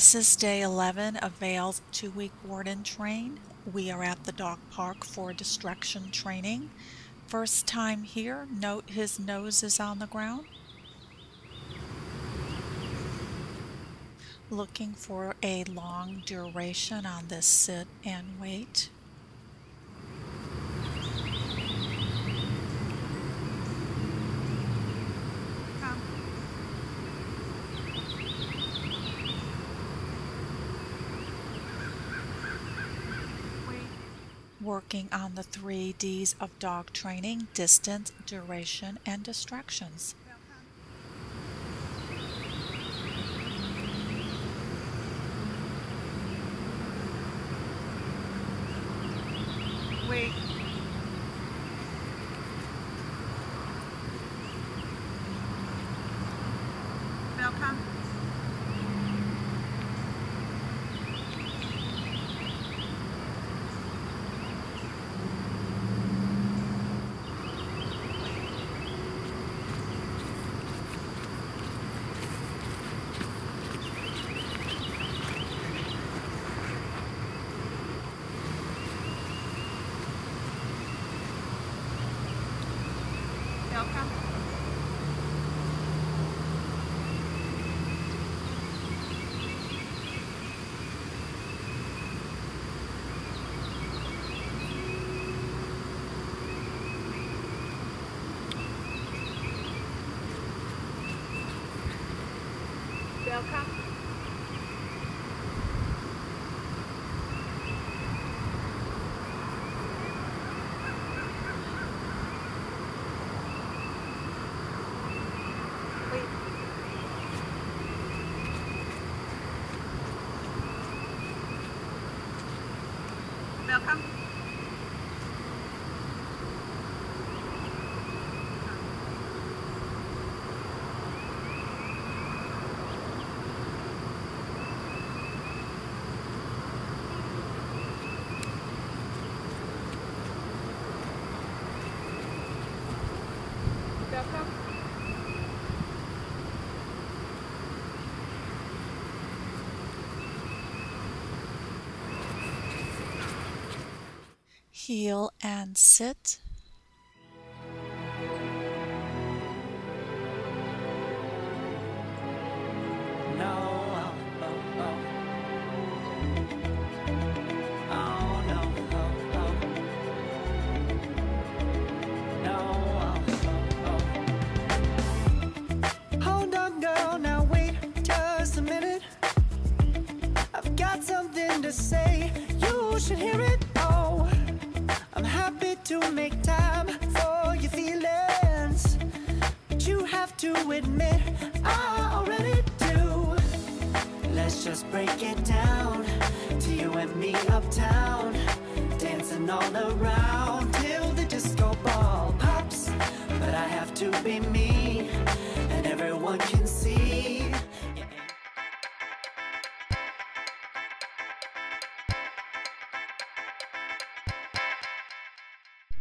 This is day 11 of Vail's two week board and train. We are at the dog park for distraction training. First time here, note his nose is on the ground. Looking for a long duration on this sit and wait. Working on the three D's of dog training distance, duration, and distractions. Welcome. Welcome. Wait. Welcome. Welcome. Heel and sit. No, oh, oh, oh. Oh, no, oh, oh. No, oh, oh, oh. Hold on, girl, now wait just a minute. I've got something to say, you should hear it. Oh, happy to make time for your feelings. But you have to admit, I already do. Let's just break it down to you and me uptown, dancing all around till the disco ball pops. But I have to be me,